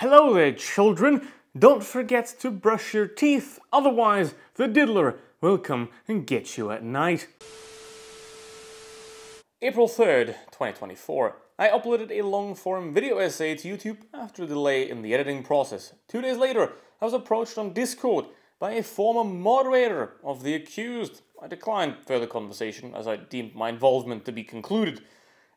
Hello there, children. Don't forget to brush your teeth, otherwise, the diddler will come and get you at night. April 3rd, 2024. I uploaded a long form video essay to YouTube after a delay in the editing process. Two days later, I was approached on Discord by a former moderator of the accused. I declined further conversation as I deemed my involvement to be concluded.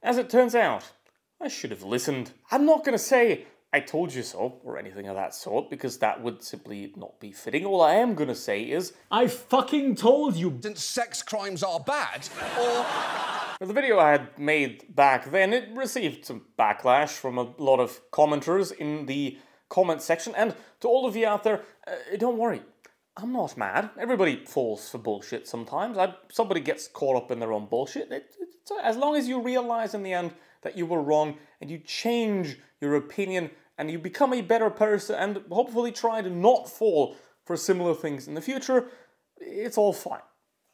As it turns out, I should have listened. I'm not gonna say I told you so, or anything of that sort, because that would simply not be fitting. All I am gonna say is, I fucking told you. Since sex crimes are bad, or the video I had made back then, it received some backlash from a lot of commenters in the comment section, and to all of you out there, uh, don't worry, I'm not mad. Everybody falls for bullshit sometimes. I, somebody gets caught up in their own bullshit. It, it, as long as you realize in the end that you were wrong and you change your opinion and you become a better person and hopefully try to not fall for similar things in the future, it's all fine.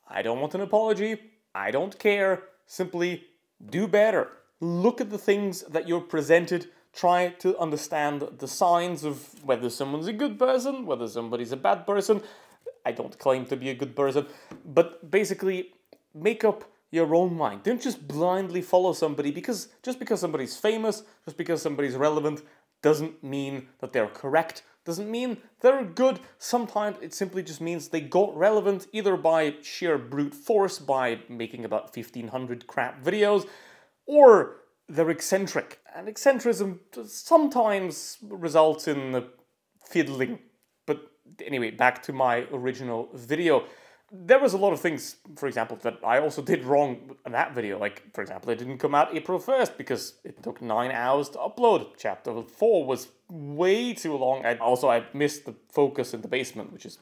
I don't want an apology. I don't care. Simply do better. Look at the things that you're presented. Try to understand the signs of whether someone's a good person, whether somebody's a bad person. I don't claim to be a good person, but basically make up your own mind. Don't just blindly follow somebody because just because somebody's famous, just because somebody's relevant, doesn't mean that they're correct, doesn't mean they're good. Sometimes it simply just means they got relevant either by sheer brute force, by making about 1500 crap videos, or they're eccentric. And eccentricism sometimes results in fiddling. But anyway, back to my original video there was a lot of things, for example, that I also did wrong in that video. Like, for example, it didn't come out April 1st because it took nine hours to upload. Chapter 4 was way too long. And also, I missed the focus in the basement, which is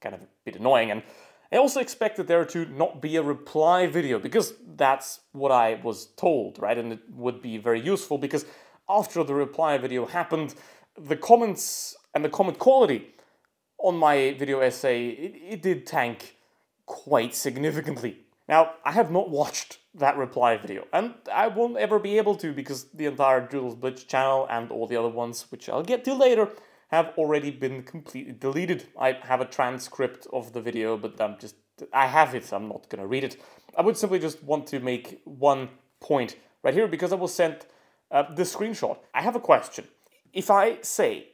kind of a bit annoying. And I also expected there to not be a reply video because that's what I was told, right? And it would be very useful because after the reply video happened, the comments and the comment quality on my video essay, it, it did tank quite significantly. Now, I have not watched that reply video, and I won't ever be able to because the entire Droodles Blitz channel and all the other ones, which I'll get to later, have already been completely deleted. I have a transcript of the video, but I'm just, I have it, I'm not gonna read it. I would simply just want to make one point right here because I was sent uh, the screenshot. I have a question. If I say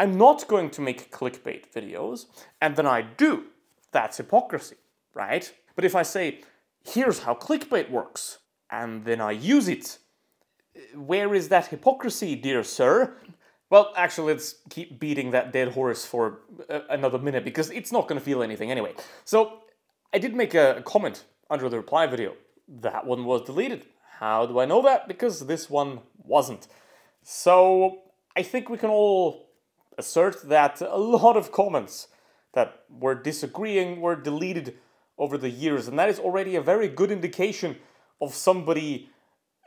I'm not going to make clickbait videos, and then I do. That's hypocrisy, right? But if I say, here's how clickbait works, and then I use it, where is that hypocrisy, dear sir? Well, actually, let's keep beating that dead horse for uh, another minute because it's not going to feel anything anyway. So, I did make a comment under the reply video. That one was deleted. How do I know that? Because this one wasn't. So, I think we can all assert that a lot of comments that were disagreeing were deleted over the years, and that is already a very good indication of somebody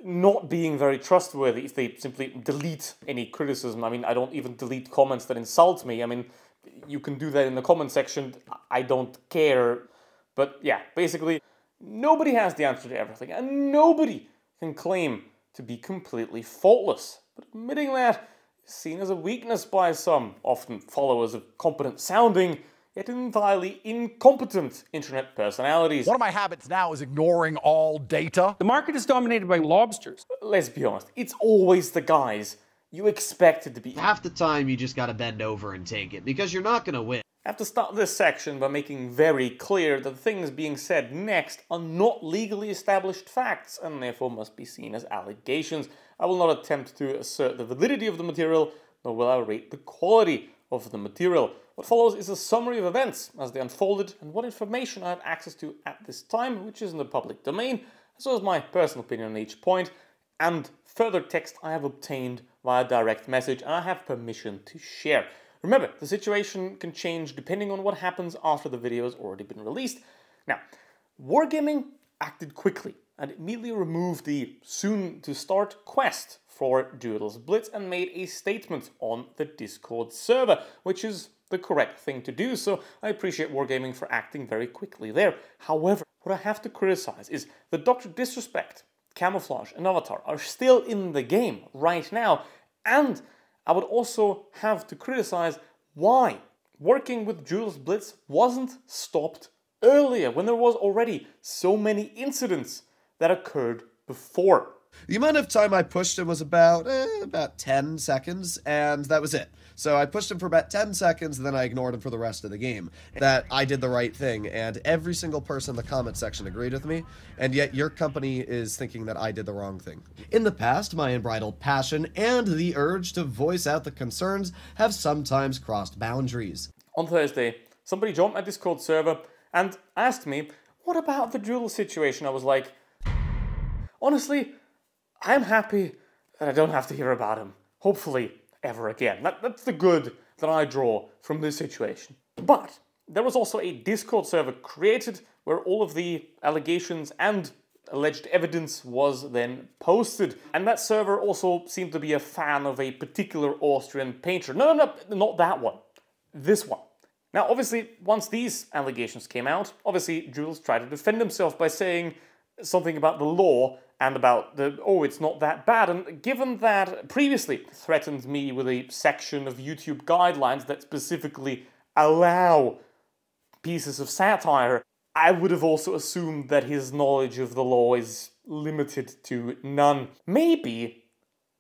not being very trustworthy if they simply delete any criticism. I mean, I don't even delete comments that insult me. I mean, you can do that in the comment section. I don't care. But yeah, basically, nobody has the answer to everything, and nobody can claim to be completely faultless. But admitting that seen as a weakness by some, often followers of competent sounding, yet entirely incompetent internet personalities. One of my habits now is ignoring all data. The market is dominated by lobsters. Let's be honest, it's always the guys you expect it to be. Half the time you just gotta bend over and take it, because you're not gonna win. I have to start this section by making very clear that the things being said next are not legally established facts and therefore must be seen as allegations. I will not attempt to assert the validity of the material, nor will I rate the quality of the material. What follows is a summary of events as they unfolded and what information I have access to at this time, which is in the public domain, as well as my personal opinion on each point, and further text I have obtained via direct message and I have permission to share. Remember, the situation can change depending on what happens after the video has already been released. Now, Wargaming acted quickly and immediately removed the soon to start quest for Droodles Blitz and made a statement on the Discord server, which is the correct thing to do, so I appreciate Wargaming for acting very quickly there. However, what I have to criticize is that Dr. Disrespect, Camouflage, and Avatar are still in the game right now, and I would also have to criticize why working with Jules Blitz wasn't stopped earlier when there was already so many incidents that occurred before. The amount of time I pushed him was about eh, about 10 seconds, and that was it. So I pushed him for about 10 seconds, and then I ignored him for the rest of the game. That I did the right thing, and every single person in the comment section agreed with me, and yet your company is thinking that I did the wrong thing. In the past, my unbridled passion and the urge to voice out the concerns have sometimes crossed boundaries. On Thursday, somebody joined my Discord server and asked me, What about the Jules situation? I was like, Honestly, I'm happy that I don't have to hear about him. Hopefully, ever again. That, that's the good that I draw from this situation. But there was also a Discord server created where all of the allegations and alleged evidence was then posted. And that server also seemed to be a fan of a particular Austrian painter. No, no, no, not that one. This one. Now, obviously, once these allegations came out, obviously Jules tried to defend himself by saying something about the law and about the, oh, it's not that bad. And given that previously threatened me with a section of YouTube guidelines that specifically allow pieces of satire, I would have also assumed that his knowledge of the law is limited to none. Maybe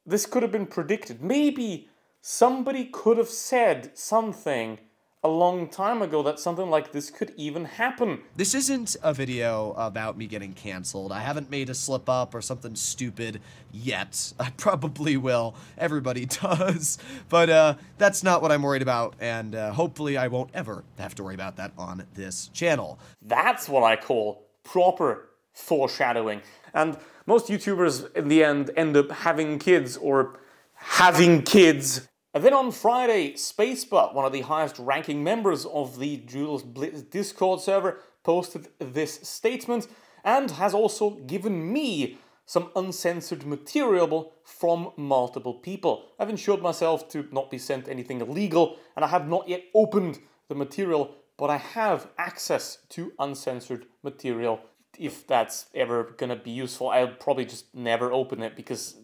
this could have been predicted. Maybe somebody could have said something a long time ago that something like this could even happen. This isn't a video about me getting canceled. I haven't made a slip up or something stupid yet. I probably will. Everybody does. But uh, that's not what I'm worried about, and uh, hopefully I won't ever have to worry about that on this channel. That's what I call proper foreshadowing. And most YouTubers in the end end up having kids or having kids and then on Friday, Spacebutt, one of the highest ranking members of the Jules Blitz Discord server, posted this statement and has also given me some uncensored material from multiple people. I've ensured myself to not be sent anything illegal and I have not yet opened the material, but I have access to uncensored material. If that's ever gonna be useful, I'll probably just never open it because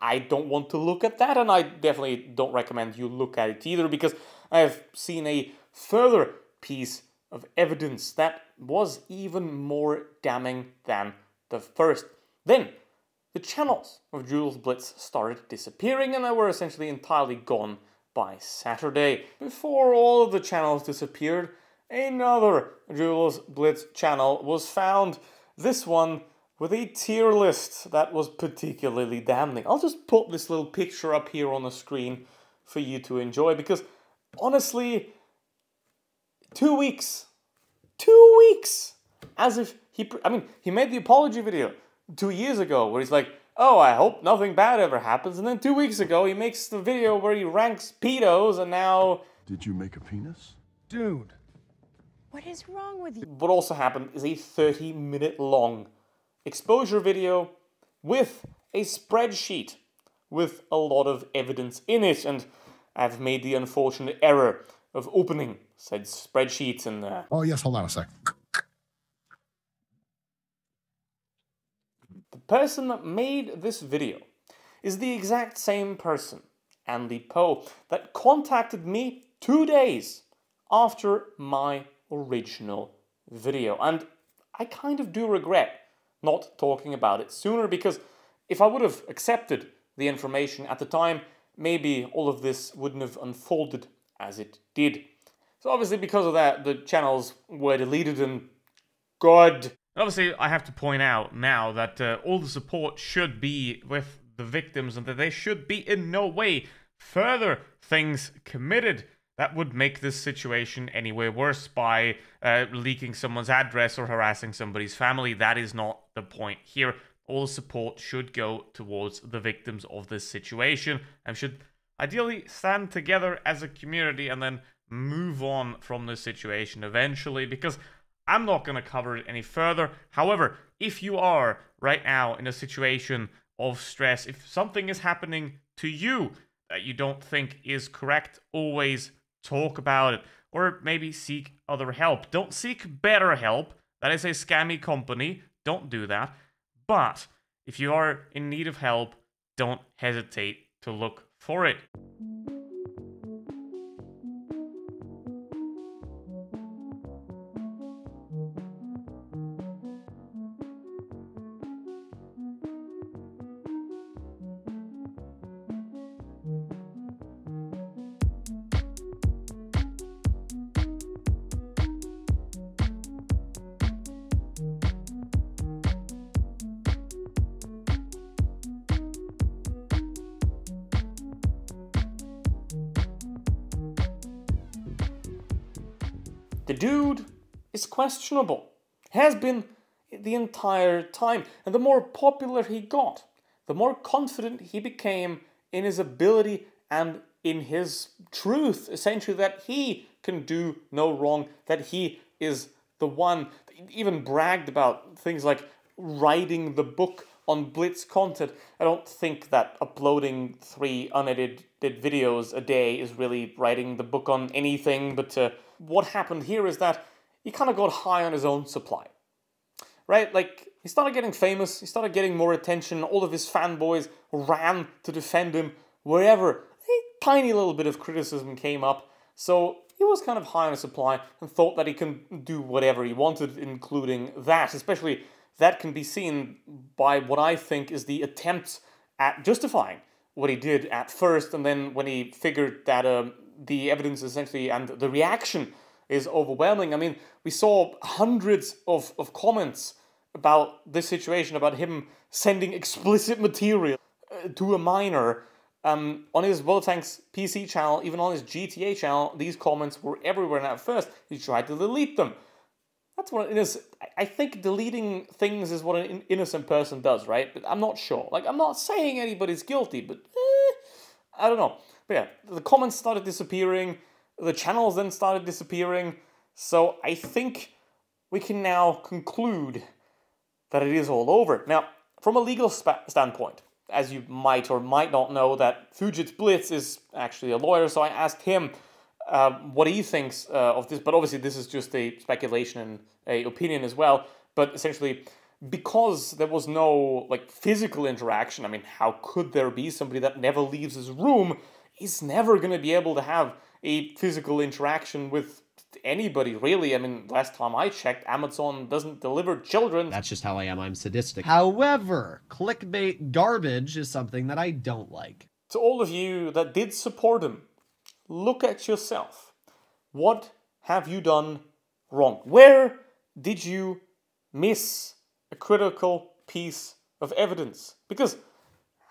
I don't want to look at that, and I definitely don't recommend you look at it either because I have seen a further piece of evidence that was even more damning than the first. Then, the channels of Jules Blitz started disappearing and they were essentially entirely gone by Saturday. Before all of the channels disappeared, another Jules Blitz channel was found. This one with a tier list that was particularly damning. I'll just put this little picture up here on the screen for you to enjoy because honestly, two weeks, two weeks, as if he, I mean, he made the apology video two years ago where he's like, oh, I hope nothing bad ever happens. And then two weeks ago, he makes the video where he ranks pedos and now. Did you make a penis? Dude. What is wrong with you? What also happened is a 30 minute long exposure video with a spreadsheet with a lot of evidence in it. And I've made the unfortunate error of opening said spreadsheet and. Uh, Oh, yes, hold on a sec. the person that made this video is the exact same person, Andy Poe, that contacted me two days after my original video. And I kind of do regret not talking about it sooner because if I would have accepted the information at the time, maybe all of this wouldn't have unfolded as it did. So obviously because of that, the channels were deleted and God. Obviously, I have to point out now that uh, all the support should be with the victims and that they should be in no way further things committed that would make this situation any way worse by uh, leaking someone's address or harassing somebody's family. That is not the point here. All support should go towards the victims of this situation and should ideally stand together as a community and then move on from this situation eventually because I'm not going to cover it any further. However, if you are right now in a situation of stress, if something is happening to you that you don't think is correct, always talk about it or maybe seek other help. Don't seek better help. That is a scammy company. Don't do that. But if you are in need of help, don't hesitate to look for it. The dude is questionable. Has been the entire time. And the more popular he got, the more confident he became in his ability and in his truth, essentially, that he can do no wrong, that he is the one. Even bragged about things like writing the book on Blitz content. I don't think that uploading three unedited videos a day is really writing the book on anything, but uh, what happened here is that he kind of got high on his own supply. Right? Like, he started getting famous, he started getting more attention, all of his fanboys ran to defend him wherever a tiny little bit of criticism came up. So he was kind of high on his supply and thought that he can do whatever he wanted, including that. Especially that can be seen by what I think is the attempt at justifying what he did at first, and then when he figured that um, the evidence essentially and the reaction is overwhelming. I mean, we saw hundreds of, of comments about this situation, about him sending explicit material uh, to a minor um, on his Tanks PC channel, even on his GTA channel, these comments were everywhere. And at first, he tried to delete them. That's what an innocent. I think deleting things is what an innocent person does, right? But I'm not sure. Like, I'm not saying anybody's guilty, but eh, I don't know. But yeah, the comments started disappearing. The channels then started disappearing. So I think we can now conclude that it is all over. Now, from a legal standpoint, as you might or might not know, that Fujit Blitz is actually a lawyer, so I asked him uh, what he thinks uh, of this. But obviously, this is just a speculation and a opinion as well. But essentially, because there was no like physical interaction, I mean, how could there be somebody that never leaves his room? He's never going to be able to have a physical interaction with anybody really. I mean, last time I checked, Amazon doesn't deliver children. That's just how I am. I'm sadistic. However, clickbait garbage is something that I don't like. To all of you that did support him, look at yourself. What have you done wrong? Where did you miss a critical piece of evidence? Because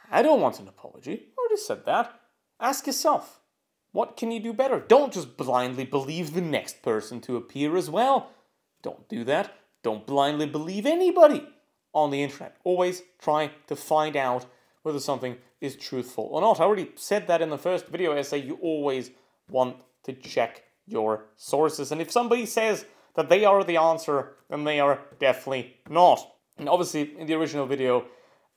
I don't want an apology. I already said that. Ask yourself what can you do better? Don't just blindly believe the next person to appear as well. Don't do that. Don't blindly believe anybody on the internet. Always try to find out whether something is truthful or not. I already said that in the first video essay. You always want to check your sources. And if somebody says that they are the answer, then they are definitely not. And obviously, in the original video,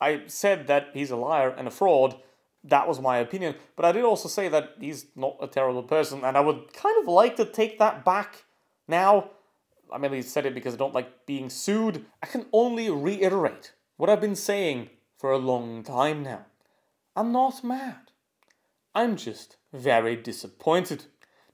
I said that he's a liar and a fraud that was my opinion. But I did also say that he's not a terrible person, and I would kind of like to take that back now. I merely said it because I don't like being sued. I can only reiterate what I've been saying for a long time now. I'm not mad. I'm just very disappointed.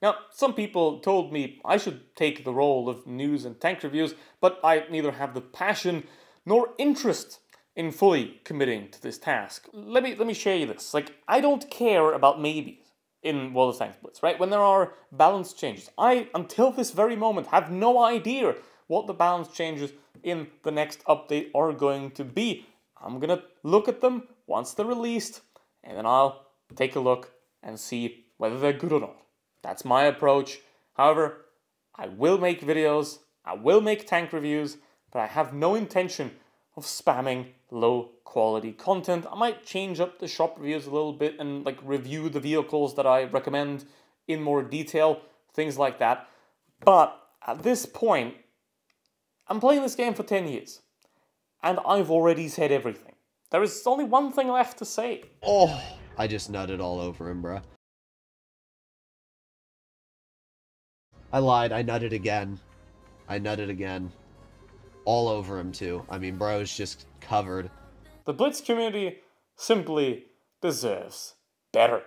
Now, some people told me I should take the role of news and tank reviews, but I neither have the passion nor interest in fully committing to this task. Let me let me share you this. Like I don't care about maybes in World of Tanks Blitz, right? When there are balance changes, I until this very moment have no idea what the balance changes in the next update are going to be. I'm gonna look at them once they're released, and then I'll take a look and see whether they're good or not. That's my approach. However, I will make videos, I will make tank reviews, but I have no intention of spamming low quality content. I might change up the shop reviews a little bit and like review the vehicles that I recommend in more detail, things like that. But at this point, I'm playing this game for 10 years and I've already said everything. There is only one thing left to say. Oh, I just nutted all over him, bruh. I lied. I nutted again. I nutted again all over him too. I mean, bro bro's just covered. The Blitz community simply deserves better.